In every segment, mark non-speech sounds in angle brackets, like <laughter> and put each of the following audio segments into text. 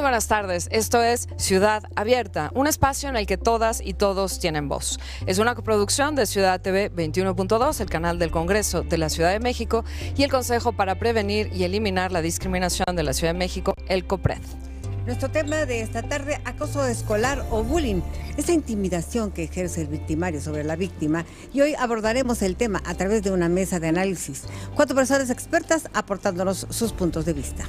Muy buenas tardes. Esto es Ciudad Abierta, un espacio en el que todas y todos tienen voz. Es una coproducción de Ciudad TV 21.2, el canal del Congreso de la Ciudad de México y el Consejo para Prevenir y Eliminar la Discriminación de la Ciudad de México, el COPRED. Nuestro tema de esta tarde, acoso escolar o bullying, esa intimidación que ejerce el victimario sobre la víctima. Y hoy abordaremos el tema a través de una mesa de análisis. Cuatro personas expertas aportándonos sus puntos de vista.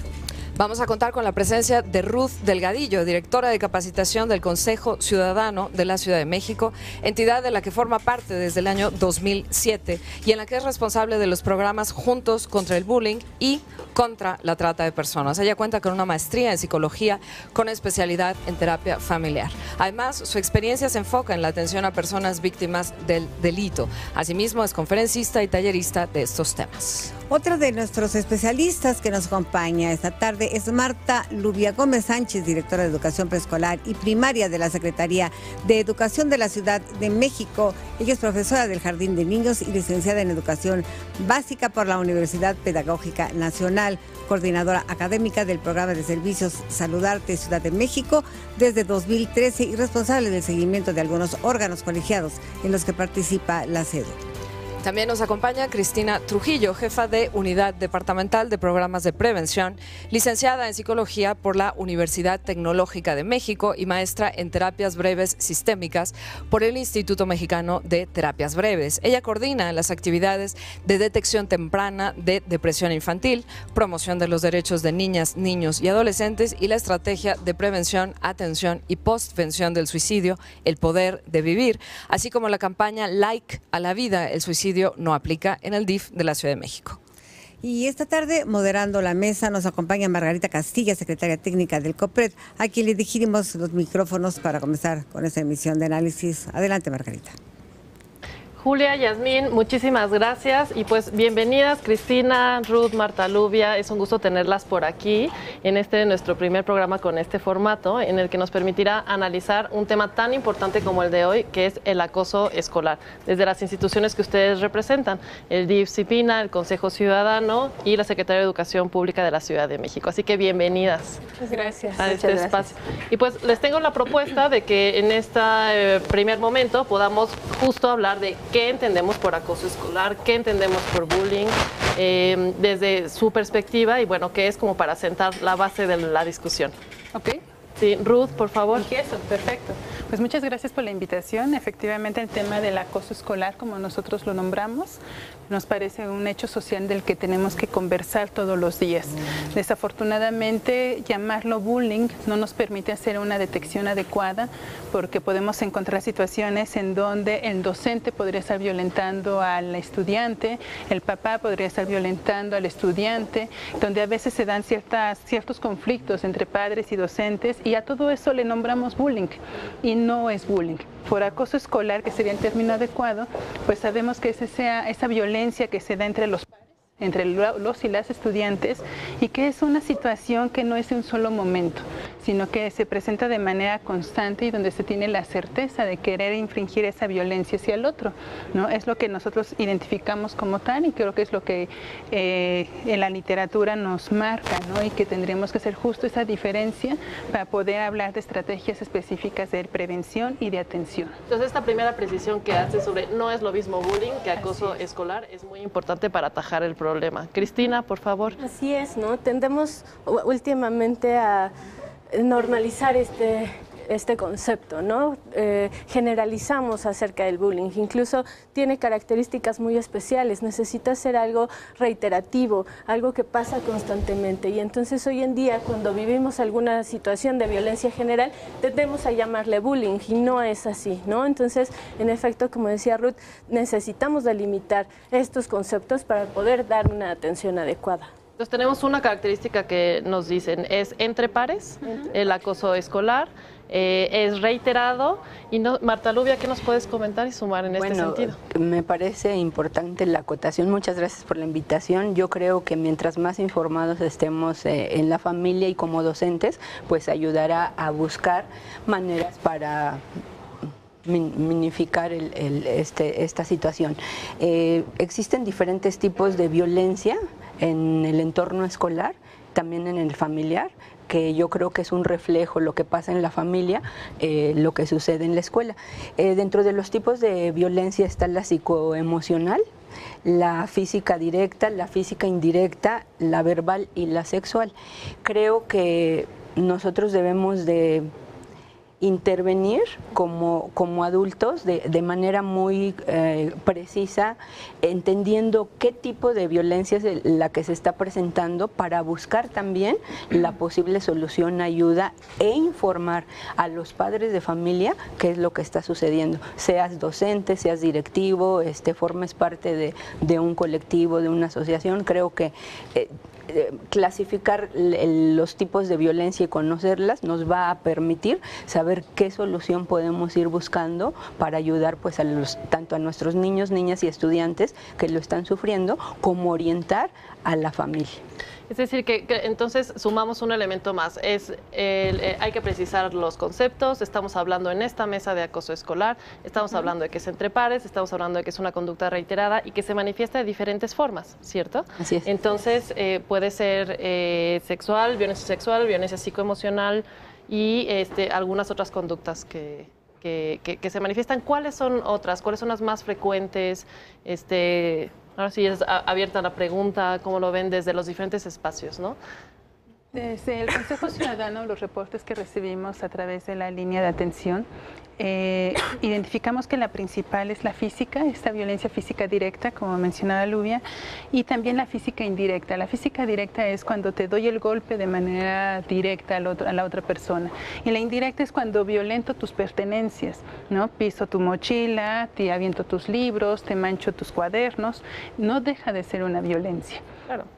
Vamos a contar con la presencia de Ruth Delgadillo, directora de capacitación del Consejo Ciudadano de la Ciudad de México, entidad de la que forma parte desde el año 2007 y en la que es responsable de los programas Juntos contra el Bullying y contra la trata de personas. Ella cuenta con una maestría en psicología con especialidad en terapia familiar. Además, su experiencia se enfoca en la atención a personas víctimas del delito. Asimismo, es conferencista y tallerista de estos temas. Otra de nuestros especialistas que nos acompaña esta tarde es Marta Lubia Gómez Sánchez, directora de Educación Preescolar y Primaria de la Secretaría de Educación de la Ciudad de México. Ella es profesora del Jardín de Niños y licenciada en Educación Básica por la Universidad Pedagógica Nacional, coordinadora académica del Programa de Servicios Saludarte Ciudad de México desde 2013 y responsable del seguimiento de algunos órganos colegiados en los que participa la CEDU. También nos acompaña Cristina Trujillo, jefa de Unidad Departamental de Programas de Prevención, licenciada en Psicología por la Universidad Tecnológica de México y maestra en Terapias Breves Sistémicas por el Instituto Mexicano de Terapias Breves. Ella coordina las actividades de detección temprana de depresión infantil, promoción de los derechos de niñas, niños y adolescentes y la estrategia de prevención, atención y postvención del suicidio, el poder de vivir, así como la campaña Like a la vida, el suicidio no aplica en el DIF de la Ciudad de México. Y esta tarde, moderando la mesa, nos acompaña Margarita Castilla, secretaria técnica del COPRED, a quien le dirigimos los micrófonos para comenzar con esta emisión de análisis. Adelante, Margarita. Julia, Yasmín, muchísimas gracias y pues bienvenidas Cristina, Ruth, Marta Lubia, es un gusto tenerlas por aquí en este nuestro primer programa con este formato en el que nos permitirá analizar un tema tan importante como el de hoy que es el acoso escolar desde las instituciones que ustedes representan, el DIF-CIPINA, el Consejo Ciudadano y la Secretaría de Educación Pública de la Ciudad de México. Así que bienvenidas gracias. a este espacio. Y pues les tengo la propuesta de que en este eh, primer momento podamos justo hablar de qué entendemos por acoso escolar, qué entendemos por bullying, eh, desde su perspectiva y bueno, qué es como para sentar la base de la discusión. Ok. Sí, Ruth, por favor. Empiezo, perfecto. Pues muchas gracias por la invitación. Efectivamente, el tema del acoso escolar, como nosotros lo nombramos, nos parece un hecho social del que tenemos que conversar todos los días. Desafortunadamente, llamarlo bullying no nos permite hacer una detección adecuada porque podemos encontrar situaciones en donde el docente podría estar violentando al estudiante, el papá podría estar violentando al estudiante, donde a veces se dan ciertas, ciertos conflictos entre padres y docentes y a todo eso le nombramos bullying y no es bullying. Por acoso escolar, que sería el término adecuado, pues sabemos que ese sea, esa violencia que se da entre los padres entre los y las estudiantes y que es una situación que no es de un solo momento, sino que se presenta de manera constante y donde se tiene la certeza de querer infringir esa violencia hacia el otro. ¿no? Es lo que nosotros identificamos como tal y creo que es lo que eh, en la literatura nos marca ¿no? y que tendremos que hacer justo esa diferencia para poder hablar de estrategias específicas de prevención y de atención. Entonces esta primera precisión que hace sobre no es lo mismo bullying que acoso escolar es muy importante para atajar el problema Cristina, por favor. Así es, ¿no? Tendemos últimamente a normalizar este este concepto, ¿no? Eh, generalizamos acerca del bullying, incluso tiene características muy especiales, necesita ser algo reiterativo, algo que pasa constantemente y entonces hoy en día cuando vivimos alguna situación de violencia general tendemos a llamarle bullying y no es así, ¿no? Entonces, en efecto, como decía Ruth, necesitamos delimitar estos conceptos para poder dar una atención adecuada. Entonces tenemos una característica que nos dicen, es entre pares, el acoso escolar, eh, es reiterado. Y no, Marta Lubia, ¿qué nos puedes comentar y sumar en este sentido? Me parece importante la acotación. Muchas gracias por la invitación. Yo creo que mientras más informados estemos eh, en la familia y como docentes, pues ayudará a buscar maneras para minificar este, esta situación. Eh, existen diferentes tipos de violencia en el entorno escolar, también en el familiar que yo creo que es un reflejo lo que pasa en la familia, eh, lo que sucede en la escuela. Eh, dentro de los tipos de violencia está la psicoemocional, la física directa, la física indirecta, la verbal y la sexual. Creo que nosotros debemos de intervenir como, como adultos de, de manera muy eh, precisa, entendiendo qué tipo de violencia es la que se está presentando para buscar también la posible solución, ayuda e informar a los padres de familia qué es lo que está sucediendo. Seas docente, seas directivo, este, formes parte de, de un colectivo, de una asociación, creo que... Eh, clasificar los tipos de violencia y conocerlas nos va a permitir saber qué solución podemos ir buscando para ayudar pues a los, tanto a nuestros niños, niñas y estudiantes que lo están sufriendo, como orientar a la familia. Es decir, que, entonces sumamos un elemento más. Es eh, hay que precisar los conceptos. Estamos hablando en esta mesa de acoso escolar, estamos hablando de que es entre pares, estamos hablando de que es una conducta reiterada y que se manifiesta de diferentes formas, ¿cierto? Así es. Entonces eh, puede ser eh, sexual, violencia sexual, violencia psicoemocional y este, algunas otras conductas que, que, se manifiestan. ¿Cuáles son otras? ¿Cuáles son las más frecuentes? Este, Ahora sí es abierta la pregunta, cómo lo ven desde los diferentes espacios, ¿no? Desde el Consejo Ciudadano, los reportes que recibimos a través de la línea de atención, eh, identificamos que la principal es la física, esta violencia física directa, como mencionaba Lubia, y también la física indirecta. La física directa es cuando te doy el golpe de manera directa a la otra persona. Y la indirecta es cuando violento tus pertenencias, ¿no? Piso tu mochila, te aviento tus libros, te mancho tus cuadernos. No deja de ser una violencia.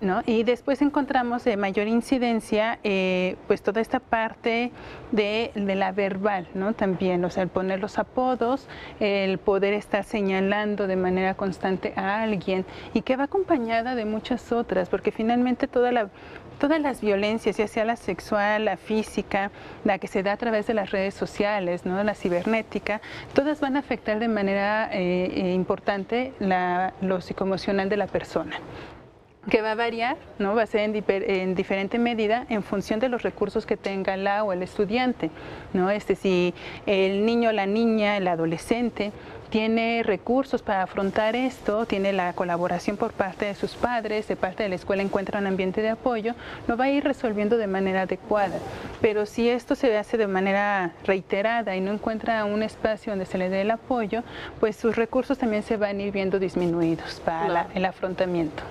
¿No? Y después encontramos de mayor incidencia, eh, pues toda esta parte de, la verbal, ¿no? También, o sea, el poner los apodos, el poder estar señalando de manera constante a alguien y que va acompañada de muchas otras, porque finalmente todas las violencias, ya sea la sexual, la física, la que se da a través de las redes sociales, la cibernética, todas van a afectar de manera eh, eh, importante la, lo psicoemocional de la persona que va a variar, ¿no? va a ser en, diferente medida en función de los recursos que tenga la o el estudiante. ¿no? Este, si el niño, la niña, el adolescente tiene recursos para afrontar esto, tiene la colaboración por parte de sus padres, de parte de la escuela encuentra un ambiente de apoyo, lo va a ir resolviendo de manera adecuada. Pero si esto se hace de manera reiterada y no encuentra un espacio donde se le dé el apoyo, pues sus recursos también se van a ir viendo disminuidos para el afrontamiento.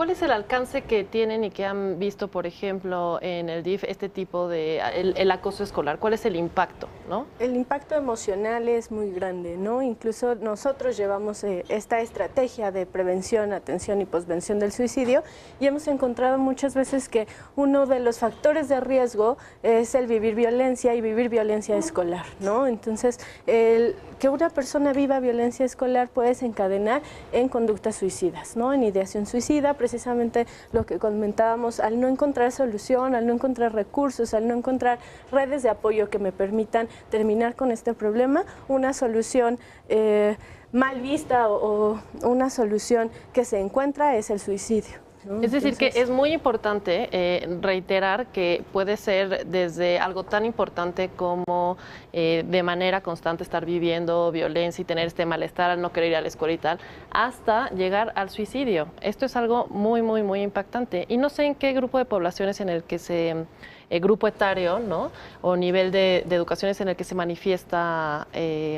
¿Cuál es el alcance que tienen y que han visto, por ejemplo, en el DIF, este tipo de, el, acoso escolar? ¿Cuál es el impacto? ¿no? El impacto emocional es muy grande, ¿no? Incluso nosotros llevamos eh, esta estrategia de prevención, atención y posvención del suicidio y hemos encontrado muchas veces que uno de los factores de riesgo es el vivir violencia y vivir violencia escolar, ¿no? Entonces, el, que una persona viva violencia escolar puede desencadenar en conductas suicidas, ¿no? En ideación suicida, precisamente lo que comentábamos, al no encontrar solución, al no encontrar recursos, al no encontrar redes de apoyo que me permitan terminar con este problema, una solución eh, mal vista o una solución que se encuentra es el suicidio. Es decir, que es muy importante eh, reiterar que puede ser desde algo tan importante como eh, de manera constante estar viviendo violencia y tener este malestar al no querer ir a la escuela y tal, hasta llegar al suicidio. Esto es algo muy, muy, muy impactante. Y no sé en qué grupo de poblaciones en el que se, el eh, grupo etario, ¿no? O nivel de, de educaciones en el que se manifiesta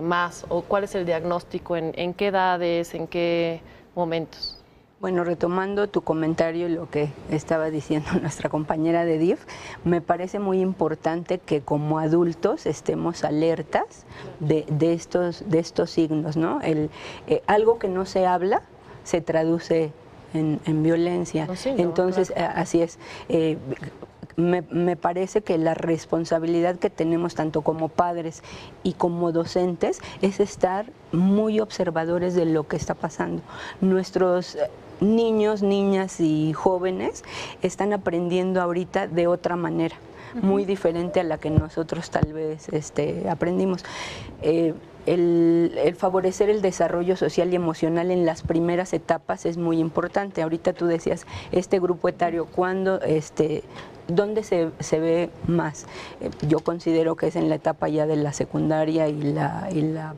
más, o cuál es el diagnóstico, en, en qué edades, en qué momentos. Bueno, retomando tu comentario y lo que estaba diciendo <laughs> nuestra compañera de DIF, me parece muy importante que como adultos estemos alertas de, estos, de estos signos, ¿no? El, eh, algo que no se habla se traduce en, violencia. Entonces, eh, así es. Eh, me, me, parece que la responsabilidad que tenemos tanto como padres y como docentes es estar muy observadores de lo que está pasando. Nuestros niños, niñas y jóvenes están aprendiendo ahorita de otra manera, muy diferente a la que nosotros tal vez este, aprendimos. Eh, el, favorecer el desarrollo social y emocional en las primeras etapas es muy importante. Ahorita tú decías, este grupo etario, cuando este, ¿dónde se, se ve más? Eh, yo considero que es en la etapa ya de la secundaria y la, y la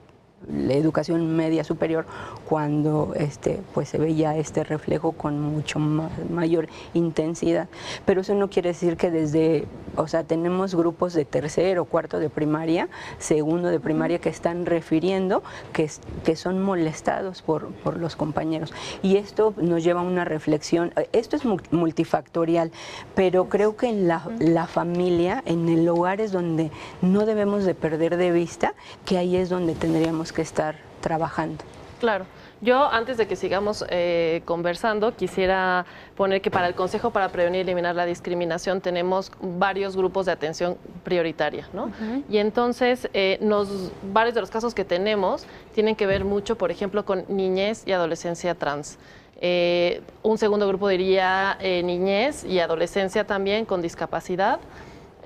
la educación media superior cuando este pues se ve ya este reflejo con mucho mayor intensidad. Pero eso no quiere decir que desde o sea tenemos grupos de tercero cuarto de primaria segundo de primaria que están refiriendo que, que son molestados por, por los compañeros. Y esto nos lleva a una reflexión. Esto es multifactorial pero creo que en la, la familia en el hogar es donde no debemos de perder de vista que ahí es donde tendríamos que estar trabajando. Claro. Yo, antes de que sigamos eh, conversando, quisiera poner que para el Consejo para Prevenir y Eliminar la Discriminación tenemos varios grupos de atención prioritaria, ¿no? Y entonces, eh, nos, varios de los casos que tenemos tienen que ver mucho, por ejemplo, con niñez y adolescencia trans. Eh, un segundo grupo diría niñez y adolescencia también con discapacidad.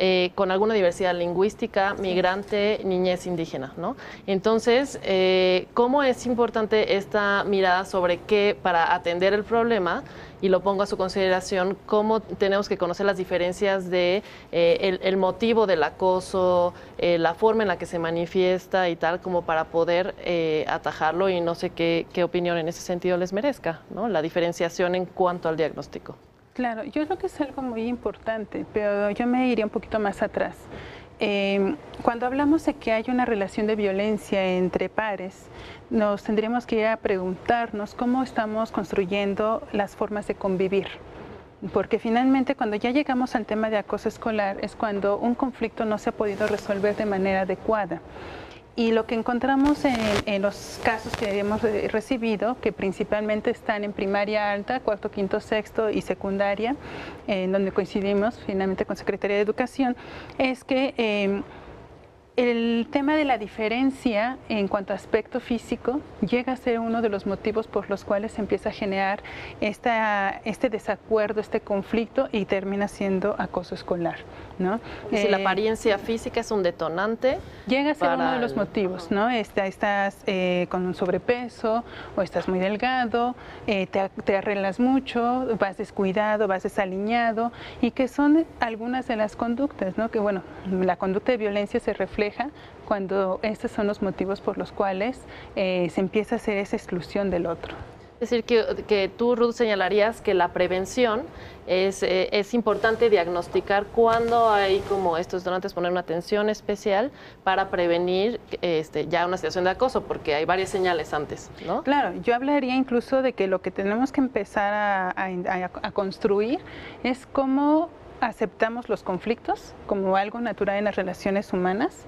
Eh, con alguna diversidad lingüística, migrante, niñez indígena, ¿no? Entonces, eh, ¿cómo es importante esta mirada sobre qué para atender el problema? Y lo pongo a su consideración, cómo tenemos que conocer las diferencias de eh, el, motivo del acoso, la forma en la que se manifiesta y tal, como para poder atajarlo y no sé qué, qué opinión en ese sentido les merezca, ¿no? La diferenciación en cuanto al diagnóstico. Claro, yo creo que es algo muy importante, pero yo me iría un poquito más atrás. Em, cuando hablamos de que hay una relación de violencia entre pares, nos tendríamos que ir a preguntarnos cómo estamos construyendo las formas de convivir. Porque finalmente cuando ya llegamos al tema de acoso escolar es cuando un conflicto no se ha podido resolver de manera adecuada. Y lo que encontramos en, los casos que hemos recibido, que principalmente están en primaria alta, cuarto, quinto, sexto y secundaria, en donde coincidimos finalmente con Secretaría de Educación, es que em, el tema de la diferencia en cuanto a aspecto físico llega a ser uno de los motivos por los cuales se empieza a generar esta, este desacuerdo, este conflicto y termina siendo acoso escolar. ¿no? si la eh, apariencia física es un detonante. Llega a ser uno de los motivos, ¿no? estás eh, con un sobrepeso o estás muy delgado, eh, te, te, arreglas mucho, vas descuidado, vas desaliñado y que son algunas de las conductas, ¿no? Que bueno, la conducta de violencia se refleja cuando estos son los motivos por los cuales eh, se empieza a hacer esa exclusión del otro. Es decir, que, tú, Ruth, señalarías que la prevención es, eh, es, importante diagnosticar cuándo hay como estos donantes, poner una atención especial para prevenir este, ya una situación de acoso, porque hay varias señales antes, ¿no? Claro, yo hablaría incluso de que lo que tenemos que empezar a, a construir es cómo aceptamos los conflictos como algo natural en las relaciones humanas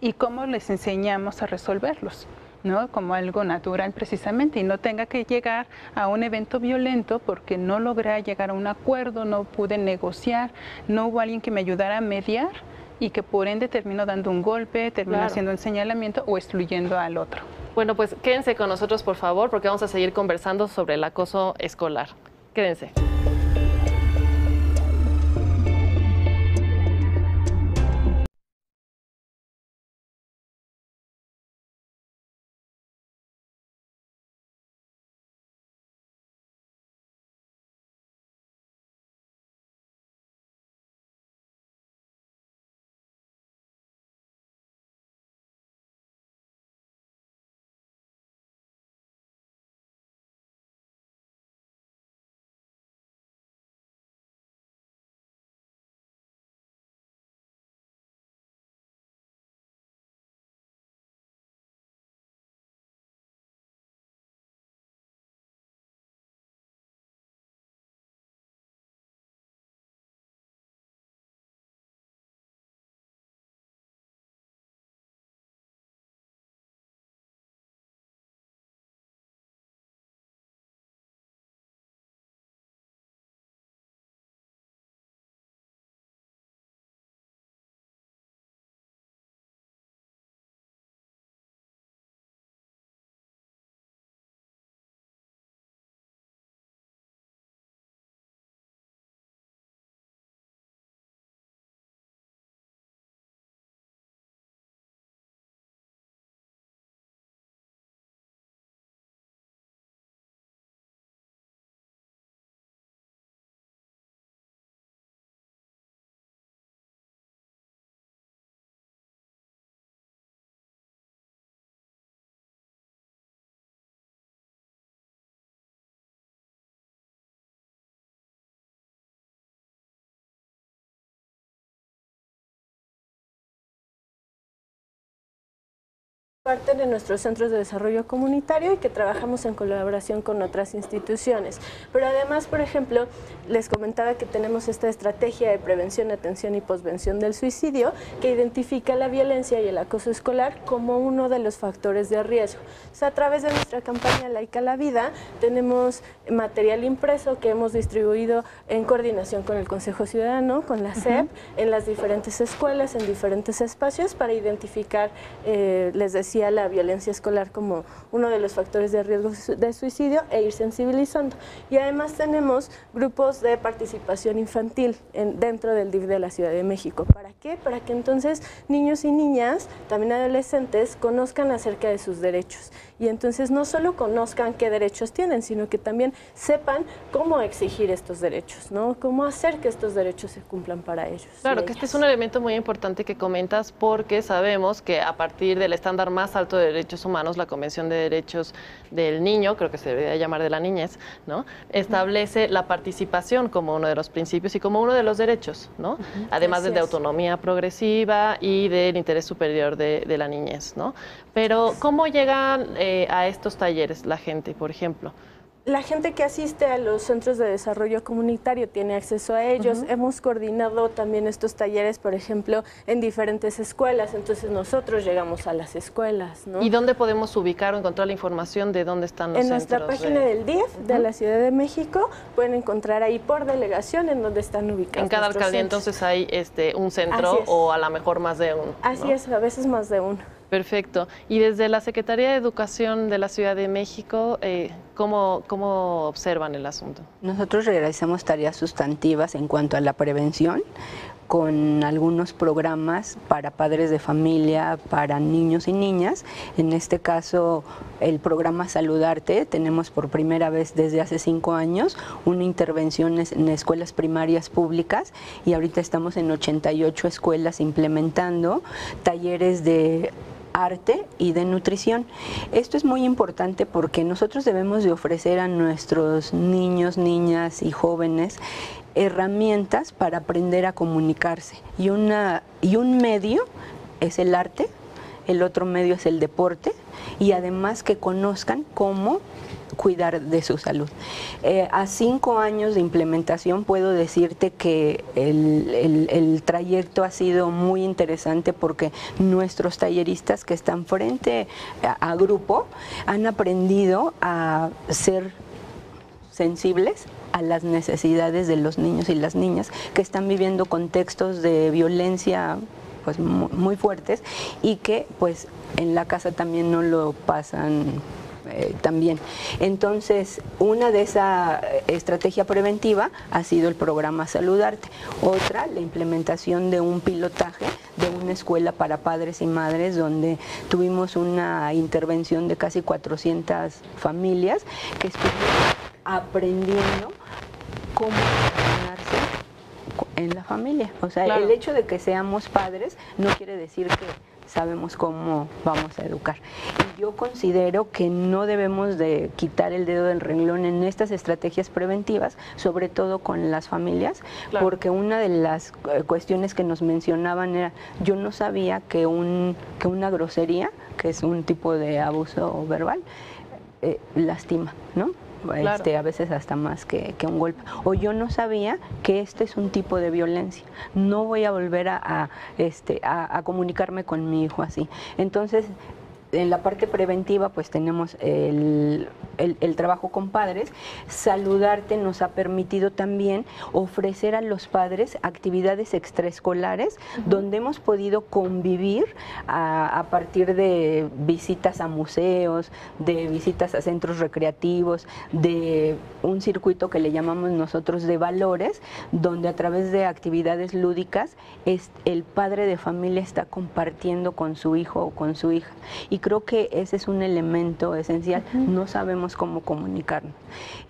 y cómo les enseñamos a resolverlos. ¿no? como algo natural precisamente y no tenga que llegar a un evento violento porque no logré llegar a un acuerdo, no pude negociar, no hubo alguien que me ayudara a mediar y que por ende terminó dando un golpe, terminó haciendo un señalamiento o excluyendo al otro. Bueno, pues quédense con nosotros por favor porque vamos a seguir conversando sobre el acoso escolar. Quédense. Parte de nuestros centros de desarrollo comunitario y que trabajamos en colaboración con otras instituciones. Pero además, por ejemplo, les comentaba que tenemos esta estrategia de prevención, atención y posvención del suicidio que identifica la violencia y el acoso escolar como uno de los factores de riesgo. a través de nuestra campaña Laica la Vida tenemos material impreso que hemos distribuido en coordinación con el Consejo Ciudadano, con la SEP, en las diferentes escuelas, en diferentes espacios para identificar, eh, les decía, la violencia escolar como uno de los factores de riesgo de suicidio e ir sensibilizando. Y además tenemos grupos de participación infantil en, dentro del DIF de la Ciudad de México. ¿Para qué? Para que entonces niños y niñas, también adolescentes, conozcan acerca de sus derechos. Y entonces no solo conozcan qué derechos tienen, sino que también sepan cómo exigir estos derechos, ¿no? Cómo hacer que estos derechos se cumplan para ellos. Claro, que este es un elemento muy importante que comentas porque sabemos que a partir del estándar más alto de derechos humanos, la Convención de Derechos del Niño, creo que se debería llamar de la niñez, ¿no? Establece la participación como uno de los principios y como uno de los derechos, ¿no? Además de, autonomía progresiva y del interés superior de, la niñez, ¿no? Pero, ¿cómo llegan eh, a estos talleres la gente, por ejemplo? la gente que asiste a los centros de desarrollo comunitario tiene acceso a ellos. Hemos coordinado también estos talleres, por ejemplo, en diferentes escuelas, entonces nosotros llegamos a las escuelas. ¿Y dónde podemos ubicar o encontrar la información de dónde están los en centros? En nuestra página del DIF de la Ciudad de México pueden encontrar ahí por delegación en dónde están ubicados. En cada alcaldía entonces hay este un centro o a lo mejor más de uno. Así es, a veces más de uno. Perfecto. Y desde la Secretaría de Educación de la Ciudad de México, eh, ¿cómo, ¿cómo, observan el asunto? Nosotros realizamos tareas sustantivas en cuanto a la prevención con algunos programas para padres de familia, para niños y niñas. En este caso, el programa Saludarte, tenemos por primera vez desde hace cinco años una intervención en escuelas primarias públicas y ahorita estamos en 88 escuelas implementando talleres de arte y de nutrición. Esto es muy importante porque nosotros debemos de ofrecer a nuestros niños, niñas y jóvenes herramientas para aprender a comunicarse. Y, una, y un medio es el arte, el otro medio es el deporte y además que conozcan cómo cuidar de su salud. Eh, a cinco años de implementación puedo decirte que el, trayecto ha sido muy interesante porque nuestros talleristas que están frente a, grupo han aprendido a ser sensibles a las necesidades de los niños y las niñas que están viviendo contextos de violencia pues muy fuertes y que pues en la casa también no lo pasan eh, también. Entonces, una de esa eh, estrategia preventiva ha sido el programa Saludarte. Otra, la implementación de un pilotaje de una escuela para padres y madres donde tuvimos una intervención de casi 400 familias que estuvieron aprendiendo cómo en la familia. O sea, el hecho de que seamos padres no quiere decir que sabemos cómo vamos a educar. Y yo considero que no debemos de quitar el dedo del renglón en estas estrategias preventivas, sobre todo con las familias, porque una de las eh, cuestiones que nos mencionaban era, yo no sabía que, un, que una grosería, que es un tipo de abuso verbal, eh, lastima, ¿no? Este, a veces hasta más que, un golpe. O yo no sabía que este es un tipo de violencia. No voy a volver a, este, a comunicarme con mi hijo así. Entonces, en la parte preventiva pues tenemos el, trabajo con padres. Saludarte nos ha permitido también ofrecer a los padres actividades extraescolares donde hemos podido convivir a, partir de visitas a museos, de visitas a centros recreativos, de un circuito que le llamamos nosotros de valores, donde a través de actividades lúdicas es, el padre de familia está compartiendo con su hijo o con su hija. Y creo que ese es un elemento esencial. No sabemos cómo comunicarnos.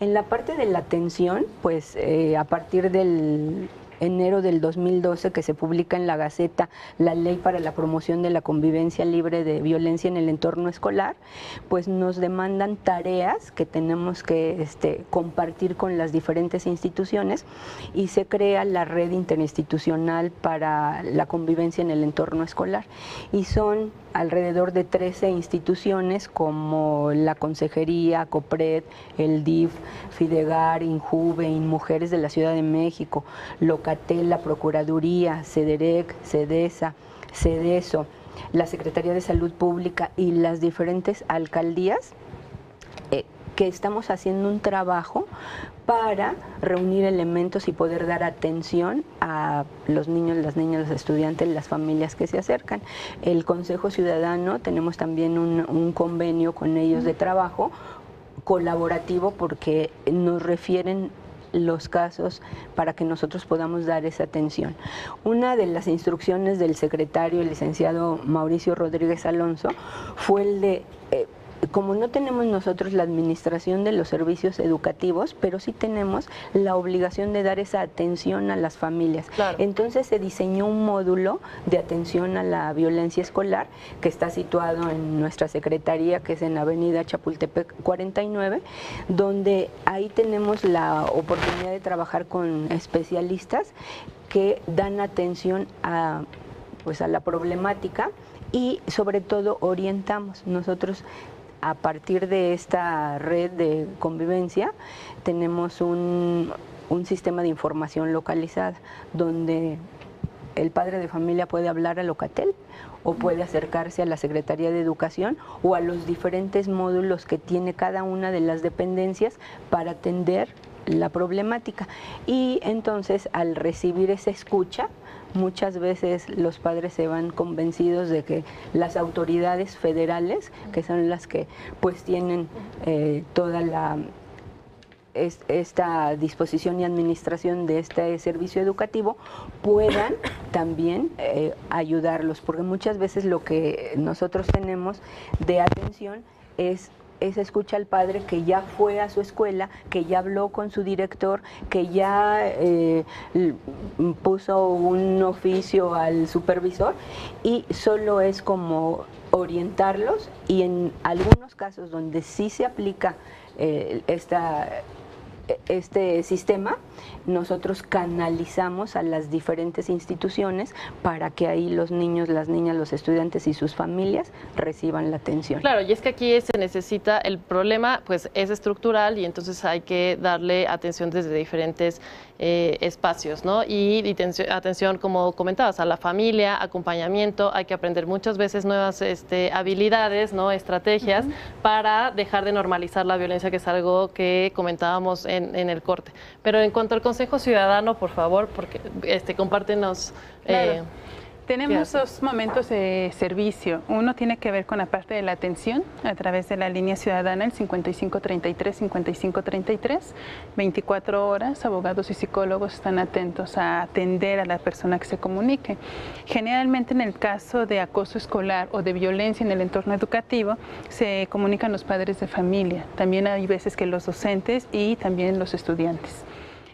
En la parte de la atención, pues eh, a partir del enero del 2012 que se publica en la Gaceta la Ley para la Promoción de la Convivencia Libre de Violencia en el Entorno Escolar, pues nos demandan tareas que tenemos que este, compartir con las diferentes instituciones y se crea la red interinstitucional para la convivencia en el entorno escolar. Y son alrededor de 13 instituciones como la Consejería, COPRED, el DIF, FIDEGAR, INJUVE, INMUJERES de la Ciudad de México, LOCATEL, la Procuraduría, CEDEREC, CEDESA, CEDESO, la Secretaría de Salud Pública y las diferentes alcaldías que estamos haciendo un trabajo para reunir elementos y poder dar atención a los niños, las niñas, los estudiantes, las familias que se acercan. El Consejo Ciudadano, tenemos también un, convenio con ellos de trabajo colaborativo porque nos refieren los casos para que nosotros podamos dar esa atención. Una de las instrucciones del secretario, el licenciado Mauricio Rodríguez Alonso, fue el de eh, como no tenemos nosotros la administración de los servicios educativos, pero sí tenemos la obligación de dar esa atención a las familias. Entonces se diseñó un módulo de atención a la violencia escolar que está situado en nuestra secretaría, que es en Avenida Chapultepec 49, donde ahí tenemos la oportunidad de trabajar con especialistas que dan atención a pues a la problemática y sobre todo orientamos. Nosotros a partir de esta red de convivencia tenemos un, sistema de información localizada donde el padre de familia puede hablar a Locatel o puede acercarse a la Secretaría de Educación o a los diferentes módulos que tiene cada una de las dependencias para atender la problemática. Y entonces al recibir esa escucha, muchas veces los padres se van convencidos de que las autoridades federales, que son las que pues tienen eh, toda la esta disposición y administración de este servicio educativo puedan <coughs> también eh, ayudarlos, porque muchas veces lo que nosotros tenemos de atención es esa escucha al padre que ya fue a su escuela, que ya habló con su director, que ya eh, puso un oficio al supervisor y solo es como orientarlos y en algunos casos donde sí se aplica eh, esta este sistema, nosotros canalizamos a las diferentes instituciones para que ahí los niños, las niñas, los estudiantes y sus familias reciban la atención. Claro, y es que aquí se necesita, el problema pues es estructural y entonces hay que darle atención desde diferentes eh, espacios, ¿no? Y, atención, como comentabas, a la familia, acompañamiento, hay que aprender muchas veces nuevas este, habilidades, ¿no? Estrategias para dejar de normalizar la violencia, que es algo que comentábamos en, el corte. Pero en cuanto al Consejo Ciudadano, por favor, porque este, compártenos. Eh, tenemos dos momentos de servicio. Uno tiene que ver con la parte de la atención a través de la línea ciudadana, el 5533-5533. 24 horas, abogados y psicólogos están atentos a atender a la persona que se comunique. Generalmente en el caso de acoso escolar o de violencia en el entorno educativo, se comunican los padres de familia. También hay veces que los docentes y también los estudiantes.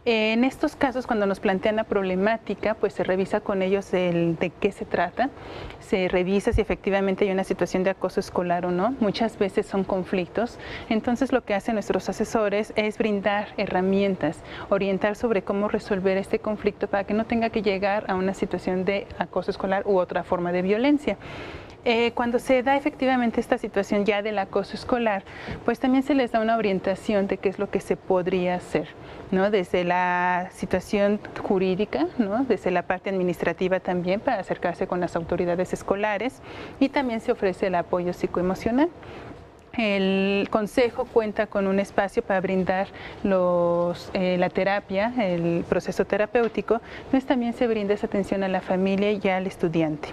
En estos casos, cuando nos plantean la problemática, pues se revisa con ellos el de qué se trata, se revisa si efectivamente hay una situación de acoso escolar o no. Muchas veces son conflictos. Entonces, lo que hacen nuestros asesores es brindar herramientas, orientar sobre cómo resolver este conflicto para que no tenga que llegar a una situación de acoso escolar u otra forma de violencia. Eh, cuando se da efectivamente esta situación ya del acoso escolar, pues también se les da una orientación de qué es lo que se podría hacer, ¿no? Desde la situación jurídica, ¿no? Desde la parte administrativa también para acercarse con las autoridades escolares y también se ofrece el apoyo psicoemocional. El Consejo cuenta con un espacio para brindar eh, la terapia, el proceso terapéutico, pues también se brinda esa atención a la familia y al estudiante.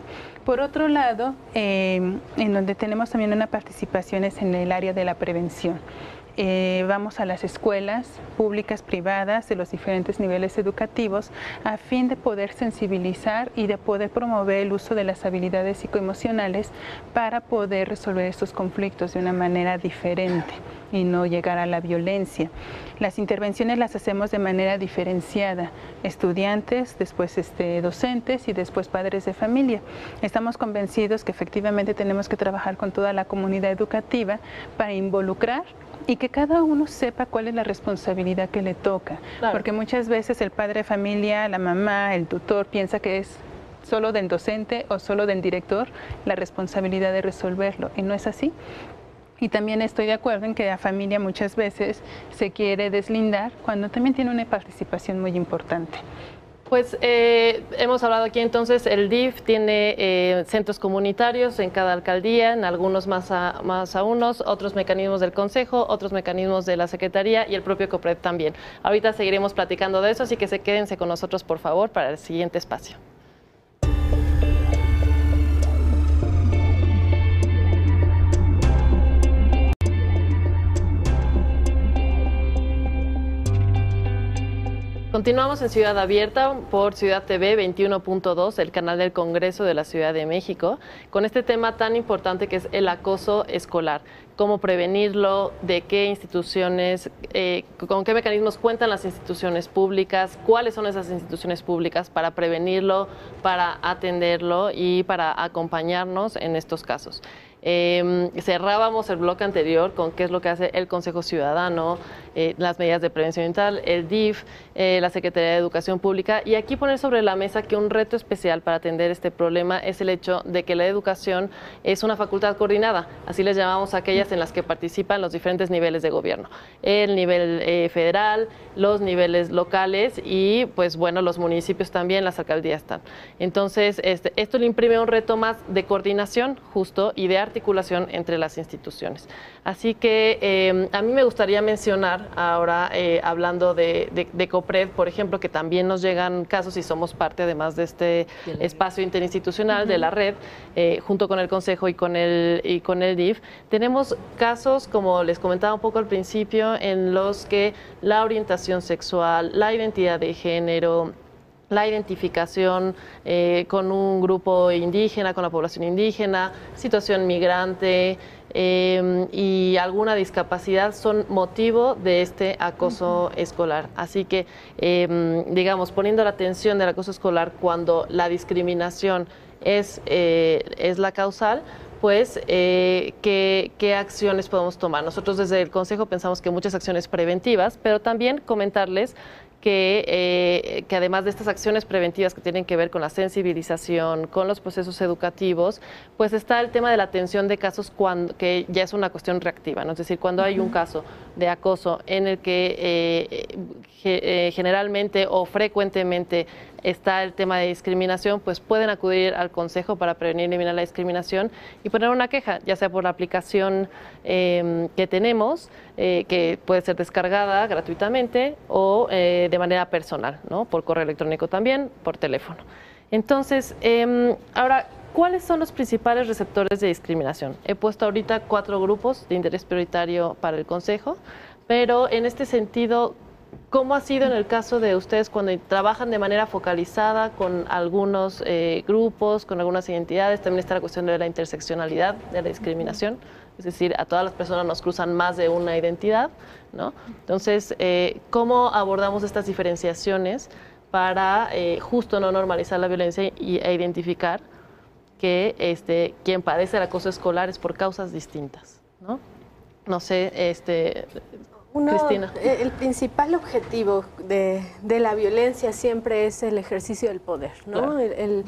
Por otro lado, em, en donde tenemos también una participación es en el área de la prevención. Eh, vamos a las escuelas públicas, privadas, de los diferentes niveles educativos, a fin de poder sensibilizar y de poder promover el uso de las habilidades psicoemocionales para poder resolver estos conflictos de una manera diferente y no llegar a la violencia. Las intervenciones las hacemos de manera diferenciada, estudiantes, después este, docentes y después padres de familia. Estamos convencidos que efectivamente tenemos que trabajar con toda la comunidad educativa para involucrar y que cada uno sepa cuál es la responsabilidad que le toca, porque muchas veces el padre de familia, la mamá, el tutor piensa que es solo del docente o solo del director la responsabilidad de resolverlo y no es así. Y también estoy de acuerdo en que la familia muchas veces se quiere deslindar cuando también tiene una participación muy importante. Pues eh, hemos hablado aquí entonces, el DIF tiene eh, centros comunitarios en cada alcaldía, en algunos más a, más a unos, otros mecanismos del Consejo, otros mecanismos de la Secretaría y el propio COPRED también. Ahorita seguiremos platicando de eso, así que se quédense con nosotros por favor para el siguiente espacio. Continuamos en Ciudad Abierta por Ciudad TV 21.2, el canal del Congreso de la Ciudad de México, con este tema tan importante que es el acoso escolar. Cómo prevenirlo, de qué instituciones, eh, con qué mecanismos cuentan las instituciones públicas, cuáles son esas instituciones públicas para prevenirlo, para atenderlo y para acompañarnos en estos casos. Em, cerrábamos el bloque anterior con qué es lo que hace el Consejo Ciudadano, eh, las medidas de prevención mental, el DIF, eh, la Secretaría de Educación Pública. Y aquí poner sobre la mesa que un reto especial para atender este problema es el hecho de que la educación es una facultad coordinada, así les llamamos aquellas en las que participan los diferentes niveles de gobierno, el nivel eh, federal, los niveles locales y pues bueno, los municipios también, las alcaldías están. Entonces, este, esto le imprime un reto más de coordinación justo y de articulación entre las instituciones. Así que em, a mí me gustaría mencionar ahora, eh, hablando de, de, COPRED, por ejemplo, que también nos llegan casos y somos parte además de este espacio interinstitucional de la red, eh, junto con el Consejo y con el, y con el DIF. Tenemos casos, como les comentaba un poco al principio, en los que la orientación sexual, la identidad de género, la identificación eh, con un grupo indígena, con la población indígena, situación migrante em, y alguna discapacidad son motivo de este acoso escolar. Así que, em, digamos, poniendo la atención del acoso escolar cuando la discriminación es, eh, es la causal, pues, eh, ¿qué, ¿qué, acciones podemos tomar? Nosotros desde el Consejo pensamos que muchas acciones preventivas, pero también comentarles que, eh, que, además de estas acciones preventivas que tienen que ver con la sensibilización, con los procesos educativos, pues está el tema de la atención de casos cuando, que ya es una cuestión reactiva, ¿no? es decir, cuando hay un caso de acoso en el que eh, eh, generalmente o frecuentemente está el tema de discriminación, pues pueden acudir al Consejo para prevenir y eliminar la discriminación y poner una queja, ya sea por la aplicación em, que tenemos, eh, que puede ser descargada gratuitamente o eh, de manera personal, ¿no? por correo electrónico también, por teléfono. Entonces, em, ahora, ¿cuáles son los principales receptores de discriminación? He puesto ahorita cuatro grupos de interés prioritario para el Consejo, pero en este sentido, ¿Cómo ha sido en el caso de ustedes cuando trabajan de manera focalizada con algunos eh, grupos, con algunas identidades? También está la cuestión de la interseccionalidad, de la discriminación. Es decir, a todas las personas nos cruzan más de una identidad, ¿no? Entonces, eh, ¿cómo abordamos estas diferenciaciones para eh, justo no normalizar la violencia y, e identificar que este, quien padece el acoso escolar es por causas distintas, ¿no? No sé, este, eh, el principal objetivo de, la violencia siempre es el ejercicio del poder, ¿no? El,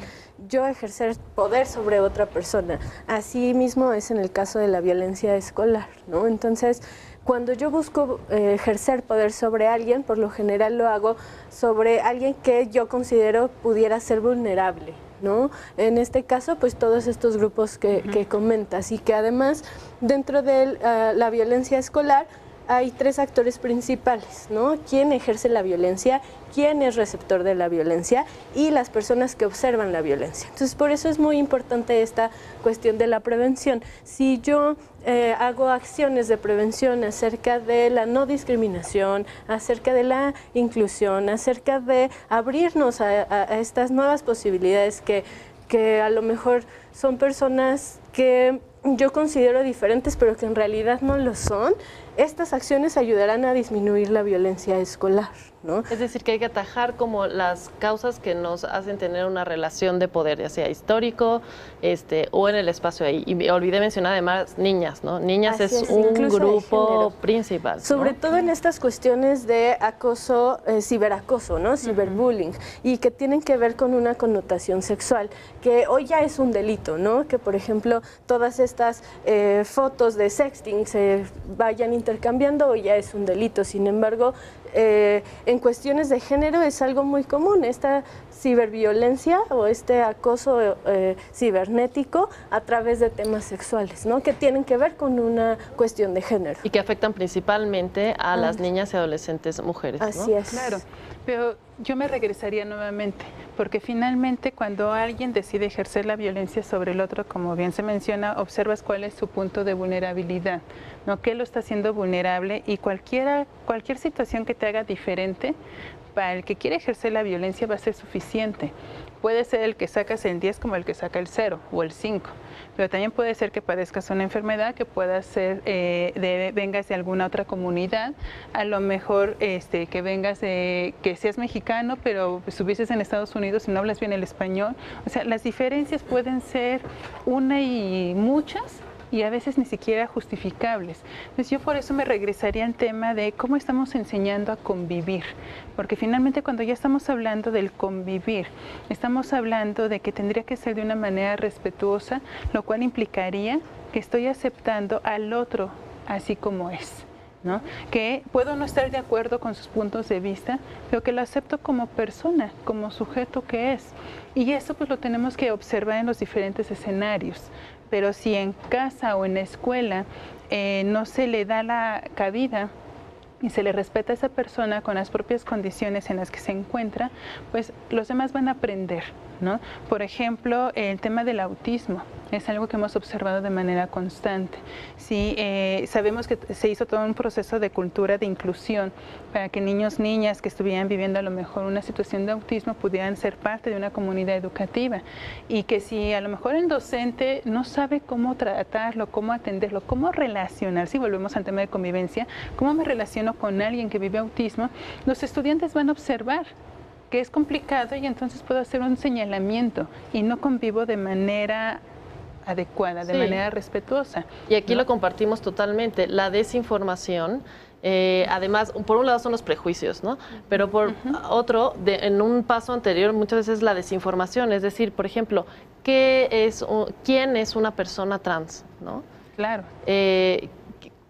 yo ejercer poder sobre otra persona. Así mismo es en el caso de la violencia escolar, ¿no? Entonces, cuando yo busco eh, ejercer poder sobre alguien, por lo general lo hago sobre alguien que yo considero pudiera ser vulnerable, ¿no? En este caso, pues todos estos grupos que, comentas y que además dentro de eh, la violencia escolar hay tres actores principales, ¿no? ¿Quién ejerce la violencia? ¿Quién es receptor de la violencia? Y las personas que observan la violencia. Entonces, por eso es muy importante esta cuestión de la prevención. Si yo eh, hago acciones de prevención acerca de la no discriminación, acerca de la inclusión, acerca de abrirnos a, estas nuevas posibilidades que, que a lo mejor son personas que yo considero diferentes, pero que en realidad no lo son, estas acciones ayudarán a disminuir la violencia escolar. Es decir, que hay que atajar como las causas que nos hacen tener una relación de poder, ya sea histórico este, o en el espacio ahí. Y olvidé mencionar además niñas, ¿no? Niñas es, un grupo principal. Sobre todo en estas cuestiones de acoso, eh, ciberacoso, ¿no? Ciberbullying, y que tienen que ver con una connotación sexual, que hoy ya es un delito, ¿no? Que, por ejemplo, todas estas eh, fotos de sexting se vayan intercambiando, hoy ya es un delito. Sin embargo, eh, en cuestiones de género es algo muy común, esta ciberviolencia o este acoso eh, cibernético a través de temas sexuales, ¿no? que tienen que ver con una cuestión de género. Y que afectan principalmente a las niñas y adolescentes mujeres. Así es. Claro, pero yo me regresaría nuevamente, porque finalmente cuando alguien decide ejercer la violencia sobre el otro, como bien se menciona, observas cuál es su punto de vulnerabilidad, ¿no? ¿Qué lo está haciendo vulnerable? Y cualquiera, cualquier situación que te haga diferente, para el que quiere ejercer la violencia va a ser suficiente. Puede ser el que sacas el 10 como el que saca el 0 o el 5, pero también puede ser que padezcas una enfermedad, que pueda ser, eh, de, vengas de alguna otra comunidad, a lo mejor este, que vengas de, que seas mexicano, pero estuvieses en Estados Unidos y no hablas bien el español. O sea, las diferencias pueden ser una y muchas, y a veces ni siquiera justificables. Entonces yo por eso me regresaría al tema de cómo estamos enseñando a convivir, porque finalmente cuando ya estamos hablando del convivir, estamos hablando de que tendría que ser de una manera respetuosa, lo cual implicaría que estoy aceptando al otro así como es. ¿no? que puedo no estar de acuerdo con sus puntos de vista, pero que lo acepto como persona, como sujeto que es. Y eso pues lo tenemos que observar en los diferentes escenarios pero si en casa o en la escuela eh, no se le da la cabida y se le respeta a esa persona con las propias condiciones en las que se encuentra, pues los demás van a aprender. ¿No? Por ejemplo, el tema del autismo es algo que hemos observado de manera constante. Sí, eh, sabemos que se hizo todo un proceso de cultura de inclusión para que niños, niñas que estuvieran viviendo a lo mejor una situación de autismo pudieran ser parte de una comunidad educativa y que si a lo mejor el docente no sabe cómo tratarlo, cómo atenderlo, cómo relacionar, si volvemos al tema de convivencia, cómo me relaciono con alguien que vive autismo, los estudiantes van a observar que es complicado y entonces puedo hacer un señalamiento y no convivo de manera adecuada, de manera respetuosa. Y aquí lo compartimos totalmente. La desinformación, eh, además, por un lado son los prejuicios, ¿no? Pero por otro, en un paso anterior, muchas veces la desinformación, es decir, por ejemplo, ¿qué es, ¿quién es una persona trans? ¿no? Claro. Eh,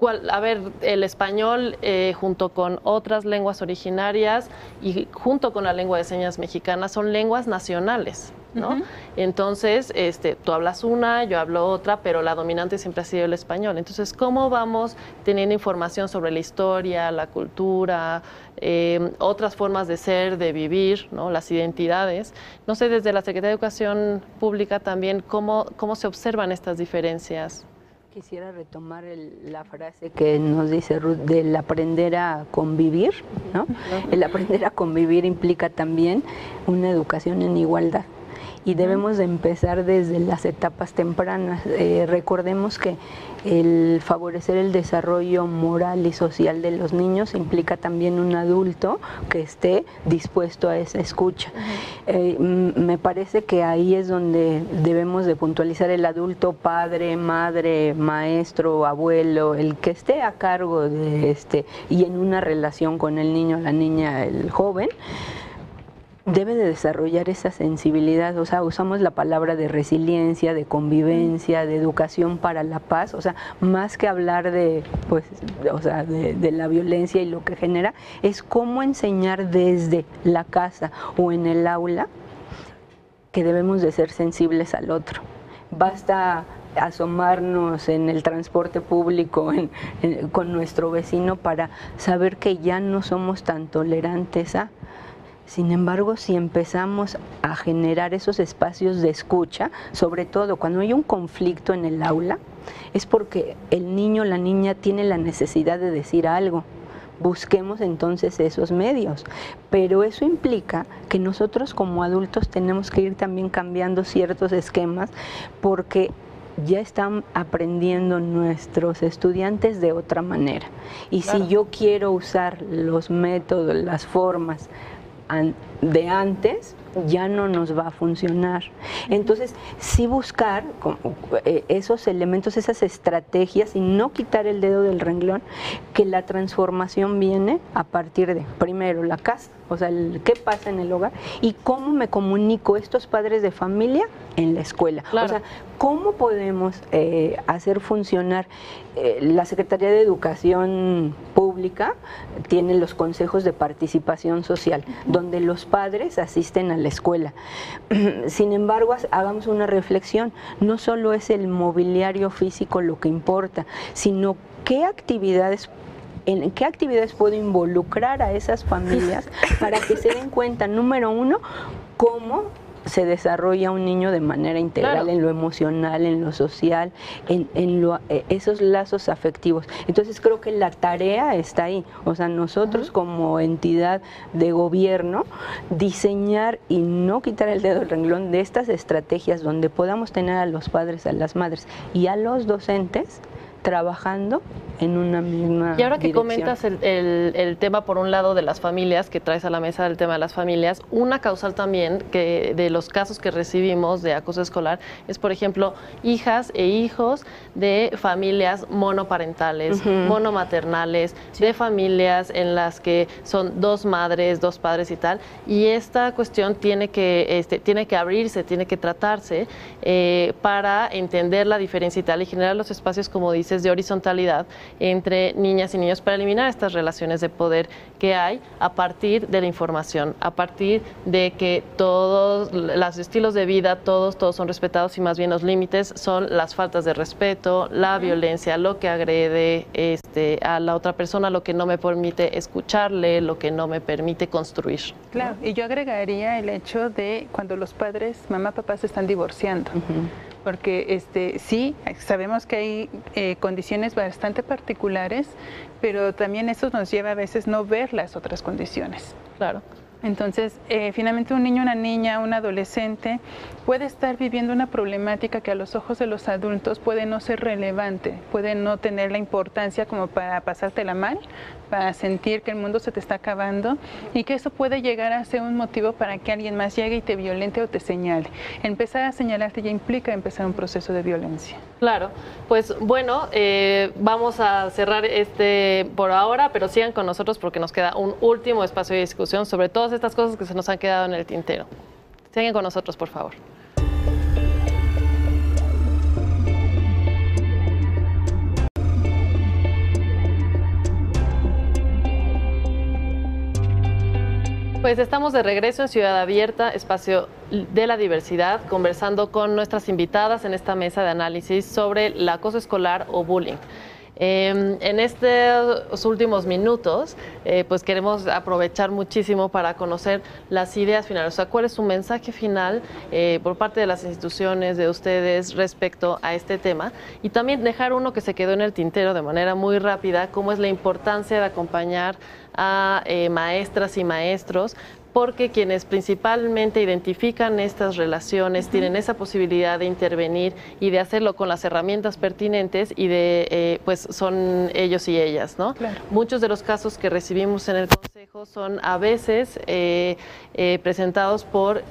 a ver, el español eh, junto con otras lenguas originarias y junto con la lengua de señas mexicana son lenguas nacionales. ¿no? Entonces, este, tú hablas una, yo hablo otra, pero la dominante siempre ha sido el español. Entonces, ¿cómo vamos teniendo información sobre la historia, la cultura, eh, otras formas de ser, de vivir, ¿no? las identidades? No sé, desde la Secretaría de Educación Pública también, ¿cómo, cómo se observan estas diferencias? Quisiera retomar la frase que nos dice Ruth del aprender a convivir, ¿no? El aprender a convivir implica también una educación en igualdad y debemos de empezar desde las etapas tempranas. Eh, recordemos que el favorecer el desarrollo moral y social de los niños implica también un adulto que esté dispuesto a esa escucha. Eh, me parece que ahí es donde debemos de puntualizar el adulto, padre, madre, maestro, abuelo, el que esté a cargo de este y en una relación con el niño, la niña, el joven debe de desarrollar esa sensibilidad, o sea, usamos la palabra de resiliencia, de convivencia, de educación para la paz, o sea, más que hablar de, pues, o sea, de, la violencia y lo que genera, es cómo enseñar desde la casa o en el aula que debemos de ser sensibles al otro. Basta asomarnos en el transporte público con nuestro vecino para saber que ya no somos tan tolerantes a... Sin embargo, si empezamos a generar esos espacios de escucha, sobre todo cuando hay un conflicto en el aula, es porque el niño o la niña tiene la necesidad de decir algo. Busquemos entonces esos medios. Pero eso implica que nosotros como adultos tenemos que ir también cambiando ciertos esquemas porque ya están aprendiendo nuestros estudiantes de otra manera. Y si yo quiero usar los métodos, las formas de antes, ya no nos va a funcionar. Entonces, sí buscar eh, esos elementos, esas estrategias y no quitar el dedo del renglón, que la transformación viene a partir de, primero, la casa, o sea, qué pasa en el hogar y cómo me comunico estos padres de familia en la escuela. O sea, cómo podemos eh, hacer funcionar eh, la Secretaría de Educación Pública tiene los consejos de participación social, donde los padres asisten a la escuela. <clears throat> Sin embargo, hagamos una reflexión, no solo es el mobiliario físico lo que importa, sino qué actividades en qué actividades puedo involucrar a esas familias <laughs> para que se den cuenta, número uno, cómo se desarrolla un niño de manera integral en lo emocional, en lo social, en, eh, esos lazos afectivos. Entonces creo que la tarea está ahí. O sea, nosotros como entidad de gobierno, diseñar y no quitar el dedo del renglón de estas estrategias donde podamos tener a los padres, a las madres y a los docentes trabajando en una misma Y ahora que comentas el, el, tema, por un lado, de las familias, que traes a la mesa el tema de las familias, una causal también que de los casos que recibimos de acoso escolar es, por ejemplo, hijas e hijos de familias monoparentales, monomaternales, de familias en las que son dos madres, dos padres y tal. Y esta cuestión tiene que, este, tiene que abrirse, tiene que tratarse eh, para entender la diferencia y tal y generar los espacios, como dices, de horizontalidad entre niñas y niños para eliminar estas relaciones de poder que hay a partir de la información, a partir de que todos los estilos de vida, todos, todos son respetados y más bien los límites son las faltas de respeto, la violencia, lo que agrede este, a la otra persona, lo que no me permite escucharle, lo que no me permite construir. Claro, y yo agregaría el hecho de cuando los padres, mamá, papá se están divorciando porque este, sí, sabemos que hay eh, condiciones bastante particulares, pero también eso nos lleva a veces no ver las otras condiciones. Claro. Entonces, eh, finalmente un niño, una niña, un adolescente puede estar viviendo una problemática que a los ojos de los adultos puede no ser relevante, puede no tener la importancia como para pasártela mal, para sentir que el mundo se te está acabando y que eso puede llegar a ser un motivo para que alguien más llegue y te violente o te señale. Empezar a señalarte ya implica empezar un proceso de violencia. Claro, pues bueno, eh, vamos a cerrar este por ahora, pero sigan con nosotros porque nos queda un último espacio de discusión sobre todas estas cosas que se nos han quedado en el tintero. Sigan con nosotros, por favor. Pues estamos de regreso en Ciudad Abierta, espacio de la diversidad, conversando con nuestras invitadas en esta mesa de análisis sobre el acoso escolar o bullying. Em, en estos últimos minutos, eh, pues queremos aprovechar muchísimo para conocer las ideas finales, o sea, cuál es su mensaje final eh, por parte de las instituciones, de ustedes respecto a este tema y también dejar uno que se quedó en el tintero de manera muy rápida, cómo es la importancia de acompañar a eh, maestras y maestros porque quienes principalmente identifican estas relaciones tienen esa posibilidad de intervenir y de hacerlo con las herramientas pertinentes y de, eh, pues son ellos y ellas, ¿no? Muchos de los casos que recibimos en el Consejo son a veces eh, presentados por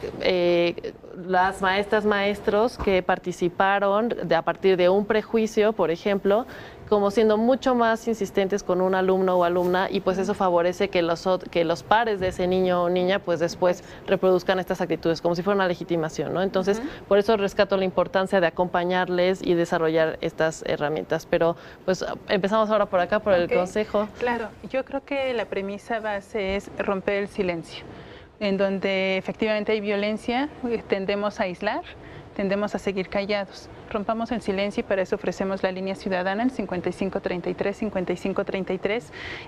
las maestras, maestros que participaron de, a partir de un prejuicio, por ejemplo, como siendo mucho más insistentes con un alumno o alumna y pues eso favorece que los, que los pares de ese niño o niña pues después reproduzcan estas actitudes como si fuera una legitimación, ¿no? Entonces, por eso rescato la importancia de acompañarles y desarrollar estas herramientas. Pero pues empezamos ahora por acá, por el consejo. Claro, yo creo que la premisa base es romper el silencio. En donde efectivamente hay violencia, tendemos a aislar, tendemos a seguir callados rompamos el silencio y para eso ofrecemos la línea ciudadana, el 5533-5533.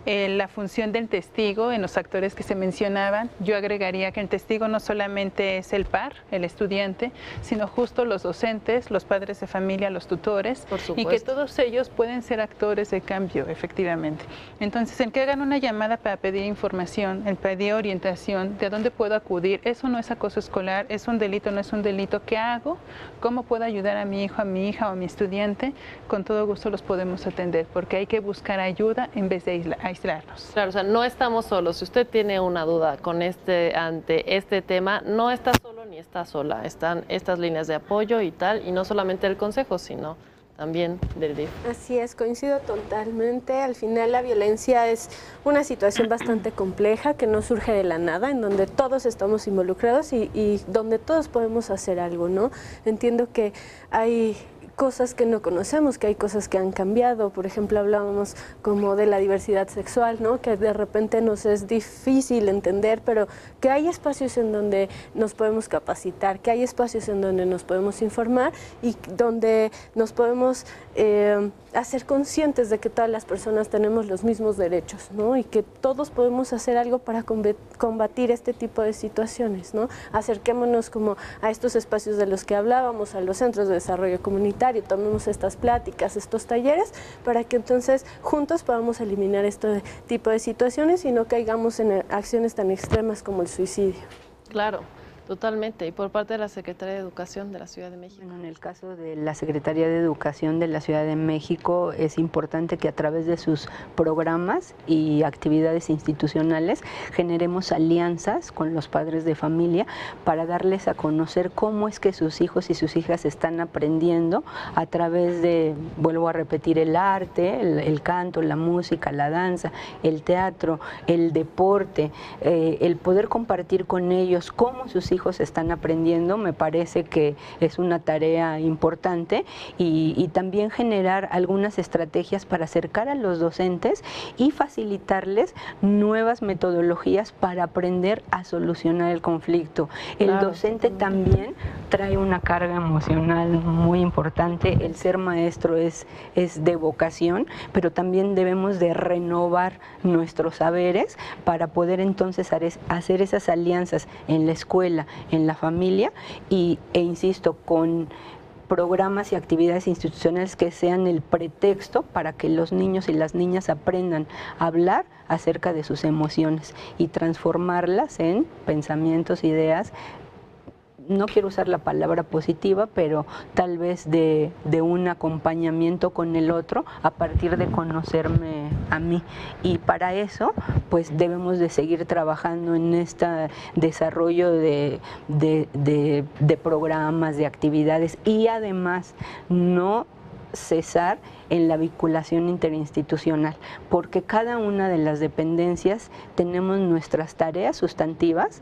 Eh, la función del testigo en los actores que se mencionaban, yo agregaría que el testigo no solamente es el par, el estudiante, sino justo los docentes, los padres de familia, los tutores, y que todos ellos pueden ser actores de cambio, efectivamente. Entonces, el que hagan una llamada para pedir información, el pedir orientación, de a dónde puedo acudir, eso no es acoso escolar, es un delito, no es un delito, ¿qué hago? ¿Cómo puedo ayudar a mi hijo, a mi hija o a mi estudiante? Con todo gusto los podemos atender, porque hay que buscar ayuda en vez de aislarnos. Claro, o sea, no estamos solos. Si usted tiene una duda con este, ante este tema, no está solo ni está sola. Están estas líneas de apoyo y tal, y no solamente el consejo, sino también del DIF. Así es, coincido totalmente. Al final la violencia es una situación bastante compleja que no surge de la nada, en donde todos estamos involucrados y, y donde todos podemos hacer algo, ¿no? Entiendo que hay cosas que no conocemos, que hay cosas que han cambiado. Por ejemplo, hablábamos como de la diversidad sexual, ¿no? que de repente nos es difícil entender, pero que hay espacios en donde nos podemos capacitar, que hay espacios en donde nos podemos informar y donde nos podemos eh, hacer conscientes de que todas las personas tenemos los mismos derechos ¿no? y que todos podemos hacer algo para combatir este tipo de situaciones. ¿no? Acerquémonos como a estos espacios de los que hablábamos, a los centros de desarrollo comunitario tomemos estas pláticas, estos talleres, para que entonces juntos podamos eliminar este tipo de situaciones y no caigamos en acciones tan extremas como el suicidio. Claro. Totalmente, y por parte de la Secretaría de Educación de la Ciudad de México. en el caso de la Secretaría de Educación de la Ciudad de México es importante que a través de sus programas y actividades institucionales generemos alianzas con los padres de familia para darles a conocer cómo es que sus hijos y sus hijas están aprendiendo a través de, vuelvo a repetir, el arte, el, canto, la música, la danza, el teatro, el deporte, eh, el poder compartir con ellos cómo sus hijos hijos están aprendiendo, me parece que es una tarea importante y, también generar algunas estrategias para acercar a los docentes y facilitarles nuevas metodologías para aprender a solucionar el conflicto. El docente también trae una carga emocional muy importante, el ser maestro es, es de vocación, pero también debemos de renovar nuestros saberes para poder entonces hacer esas alianzas en la escuela, en la familia y, e insisto, con programas y actividades institucionales que sean el pretexto para que los niños y las niñas aprendan a hablar acerca de sus emociones y transformarlas en pensamientos, ideas no quiero usar la palabra positiva, pero tal vez de, un acompañamiento con el otro a partir de conocerme a mí. Y para eso, pues debemos de seguir trabajando en este desarrollo de, de programas, de actividades y además no cesar en la vinculación interinstitucional, porque cada una de las dependencias tenemos nuestras tareas sustantivas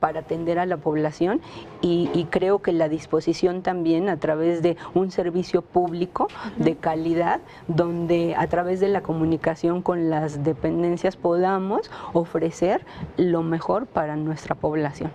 para atender a la población y, creo que la disposición también a través de un servicio público de calidad donde a través de la comunicación con las dependencias podamos ofrecer lo mejor para nuestra población.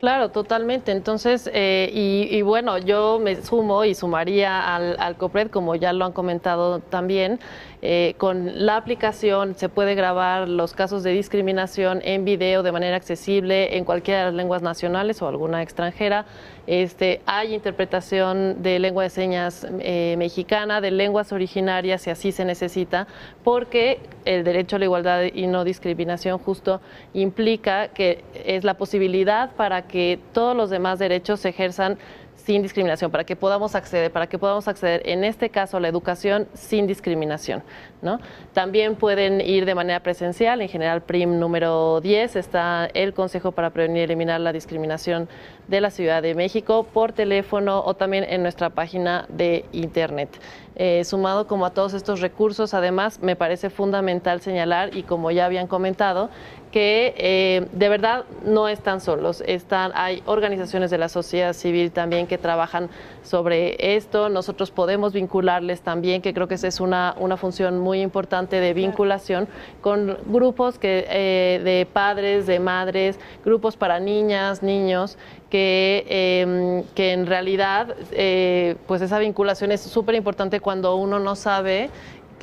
Claro, totalmente. Entonces, eh, y, bueno, yo me sumo y sumaría al, al COPRED, como ya lo han comentado también, eh, con la aplicación se puede grabar los casos de discriminación en video de manera accesible en cualquiera de las lenguas nacionales o alguna extranjera. Este, hay interpretación de lengua de señas eh, mexicana, de lenguas originarias, si así se necesita, porque el derecho a la igualdad y no discriminación justo implica que es la posibilidad para que todos los demás derechos se ejerzan sin discriminación, para que podamos acceder, para que podamos acceder, en este caso, a la educación sin discriminación. ¿no? También pueden ir de manera presencial, en general PRIM número 10 está el Consejo para Prevenir y Eliminar la Discriminación de la Ciudad de México por teléfono o también en nuestra página de Internet. Eh, sumado como a todos estos recursos, además me parece fundamental señalar, y como ya habían comentado, que eh, de verdad no están solos, están, hay organizaciones de la sociedad civil también que trabajan sobre esto. Nosotros podemos vincularles también, que creo que esa es una, una función muy importante de vinculación con grupos que, eh, de padres, de madres, grupos para niñas, niños, que, em, que en realidad eh, pues esa vinculación es súper importante cuando uno no sabe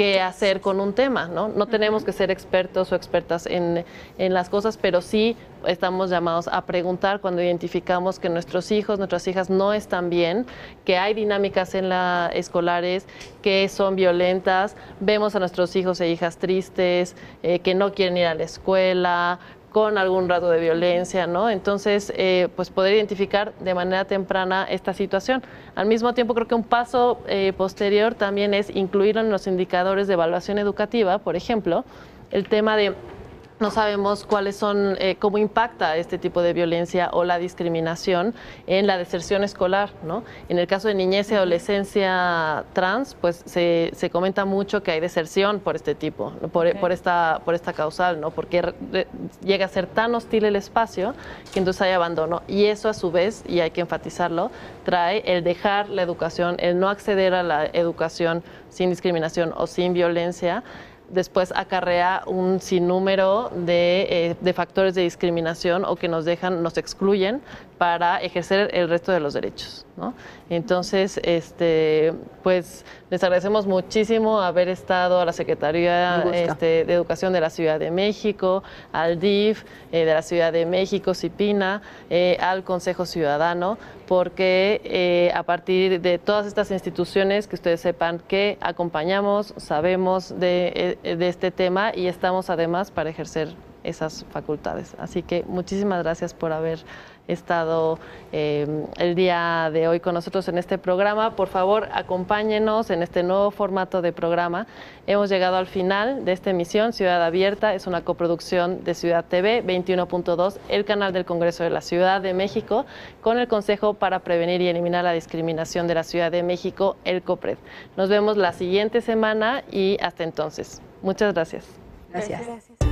qué hacer con un tema, ¿no? No tenemos que ser expertos o expertas en, en, las cosas, pero sí estamos llamados a preguntar cuando identificamos que nuestros hijos, nuestras hijas no están bien, que hay dinámicas en la escolares que son violentas, vemos a nuestros hijos e hijas tristes, eh, que no quieren ir a la escuela, con algún rato de violencia, ¿no? Entonces, eh, pues poder identificar de manera temprana esta situación. Al mismo tiempo, creo que un paso eh, posterior también es incluirlo en los indicadores de evaluación educativa, por ejemplo, el tema de no sabemos cuáles son, eh, cómo impacta este tipo de violencia o la discriminación en la deserción escolar, ¿no? En el caso de niñez y adolescencia trans, pues se, se comenta mucho que hay deserción por este tipo, por, por, esta, por esta causal, ¿no? Porque llega a ser tan hostil el espacio que entonces hay abandono. Y eso a su vez, y hay que enfatizarlo, trae el dejar la educación, el no acceder a la educación sin discriminación o sin violencia, después acarrea un sinnúmero de, eh, de, factores de discriminación o que nos dejan, nos excluyen para ejercer el resto de los derechos. ¿no? Entonces, este, pues les agradecemos muchísimo haber estado a la Secretaría este, de Educación de la Ciudad de México, al DIF eh, de la Ciudad de México, CIPINA, eh, al Consejo Ciudadano, porque eh, a partir de todas estas instituciones, que ustedes sepan que acompañamos, sabemos de, de este tema y estamos además para ejercer esas facultades. Así que muchísimas gracias por haber estado eh, el día de hoy con nosotros en este programa. Por favor, acompáñenos en este nuevo formato de programa. Hemos llegado al final de esta emisión. Ciudad Abierta es una coproducción de Ciudad TV 21.2, el canal del Congreso de la Ciudad de México, con el Consejo para Prevenir y Eliminar la Discriminación de la Ciudad de México, el COPRED. Nos vemos la siguiente semana y hasta entonces. Muchas gracias. Gracias. gracias.